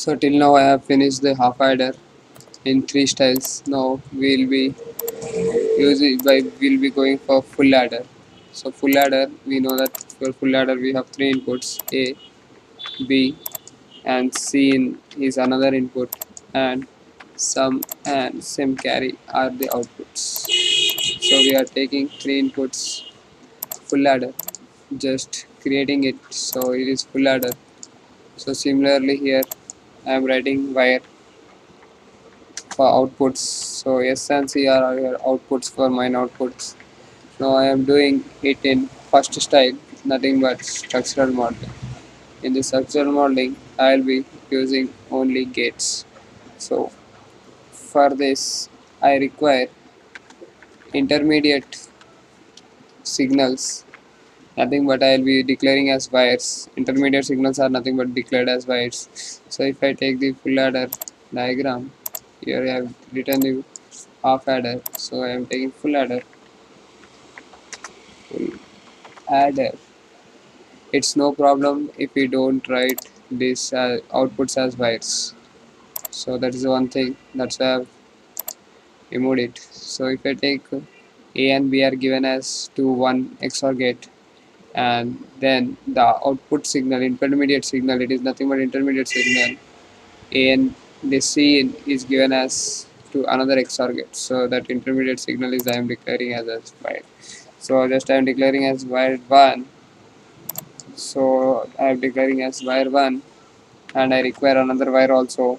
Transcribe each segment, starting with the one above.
so till now I have finished the half adder in three styles. Now we'll be using by we'll be going for full adder so full adder we know that for full adder we have three inputs A B and C in is another input and sum and sim carry are the outputs. So we are taking three inputs full adder just creating it. So it is full adder so similarly here I am writing wire for outputs. So S and C are your outputs for mine outputs. Now I am doing it in first style nothing but structural modeling. In the structural modeling I will be using only gates. So for this I require intermediate signals nothing but I will be declaring as wires. Intermediate signals are nothing but declared as wires. So if I take the full adder diagram here I have written the half adder. So I am taking full adder. Full adder. It's no problem if we don't write this uh, outputs as wires. So that is one thing. That's why I've removed it. So if I take A and B are given as to one XOR gate and then the output signal intermediate signal it is nothing but intermediate signal. And the C is given as to another XOR gate so that intermediate signal is I am declaring as a wire so just I am declaring as wire 1 so I am declaring as wire 1 and I require another wire also.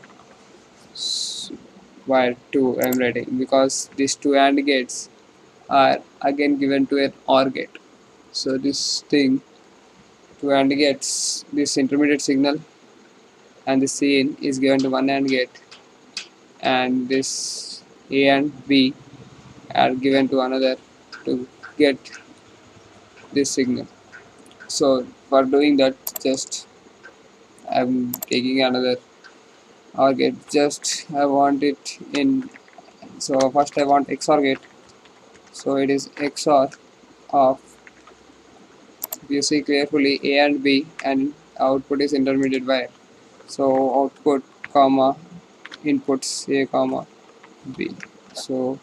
Wire 2 I am writing because these two AND gates are again given to an OR gate so this thing two AND gates this intermediate signal and the C is given to one AND gate and this A and B are given to another to get this signal. So for doing that just I'm taking another. OR gate just I want it in so first I want XOR gate so it is XOR of you see carefully A and B and output is intermediate wire so output comma inputs A comma B. So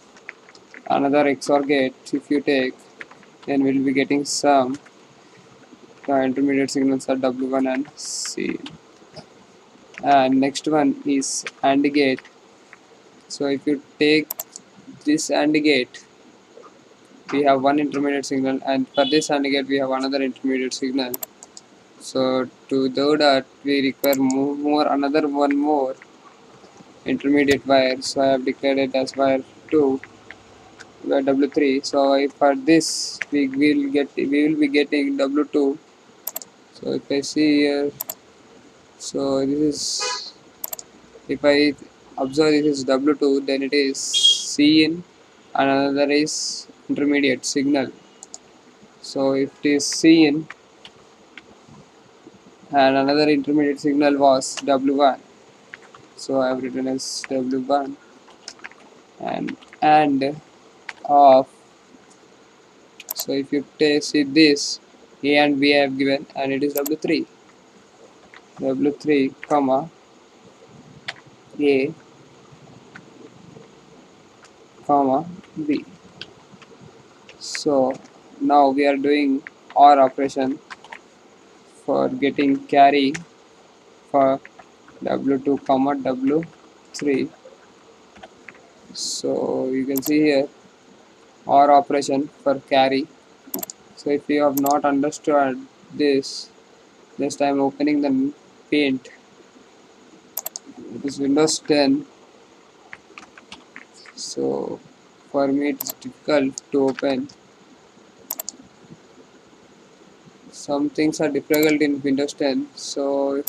another XOR gate if you take then we'll be getting sum the intermediate signals are W1 and C. And next one is AND gate. So if you take this AND gate we have one intermediate signal and for this AND gate we have another intermediate signal. So to do that we require more, more another one more intermediate wire. So I have declared it as wire 2 wire W3 so if for this we will get we will be getting W2 so if I see here so this is if I observe this is W2 then it is C in another is intermediate signal. So if it is in and another intermediate signal was W1 so I have written as W1 and and of so if you see this A and B I have given and it is W3 W3 comma A comma B so now we are doing OR operation for getting carry for W2 comma W3 so you can see here OR operation for carry. So if you have not understood this just I am opening the paint. It is Windows 10 so for me it's difficult to open. Some things are difficult in Windows 10 so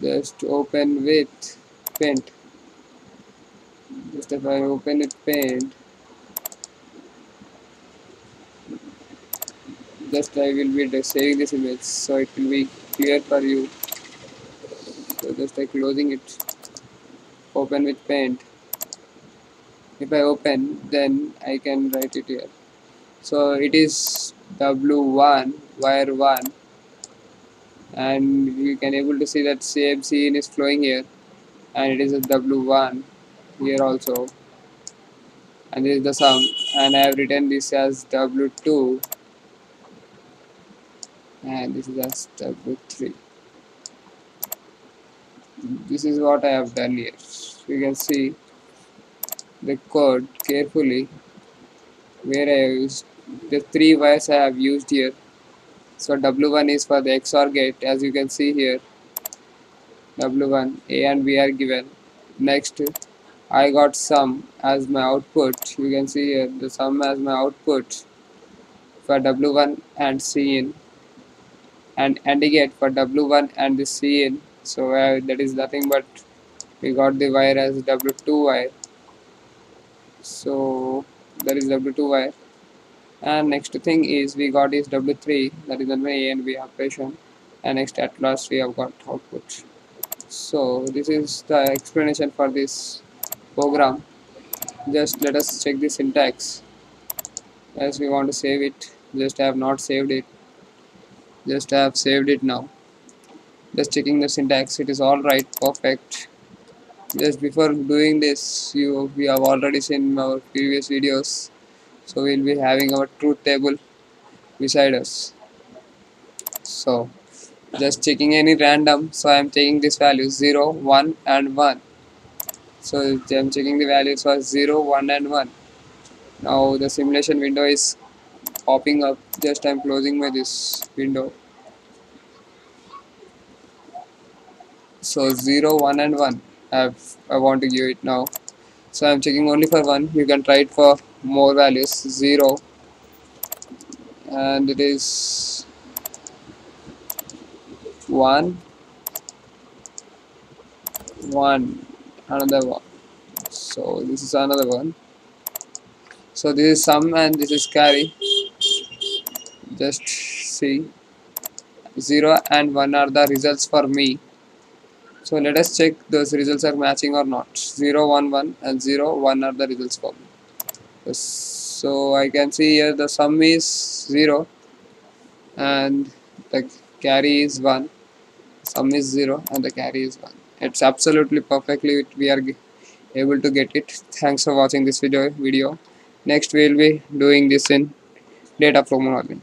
just open with paint. Just if I open it paint just I will be saving this image so it will be clear for you. So just I closing it open with paint if I open then I can write it here. So it is W1 wire 1 and we can able to see that Cin is flowing here. And it is a w1 here also. And this is the sum. And I have written this as w2 and this is as w3 this is what I have done here. You can see the code carefully where I used the three wires I have used here. So W1 is for the XOR gate as you can see here. W1 A and B are given. Next I got sum as my output. You can see here the sum as my output for W1 and Cin and AND gate for W1 and the Cin. So uh, that is nothing but we got the wire as W2 wire so that is W2 wire and next thing is we got is W3 that is the A and B operation. And next at last we have got output. So this is the explanation for this program. Just let us check the syntax. As we want to save it just I have not saved it. Just I have saved it now. Just checking the syntax. It is all right. Perfect just before doing this you we have already seen our previous videos. So we'll be having our truth table beside us. So just checking any random. So I'm taking this value 0 1 and 1 so I'm checking the values for 0 1 and 1 now the simulation window is popping up. Just I'm closing my this window. So 0 1 and 1 I, have, I want to give it now. So I'm checking only for 1 you can try it for more values. 0 and it is 1 1 another one. So this is another one. So this is sum and this is carry. Just see. 0 and 1 are the results for me so let us check those results are matching or not. 0 1 1 and 0 1 are the results for me. So I can see here the sum is 0 and the carry is 1 sum is 0 and the carry is 1 it's absolutely perfectly we are able to get it. Thanks for watching this video video. Next we will be doing this in data flow modeling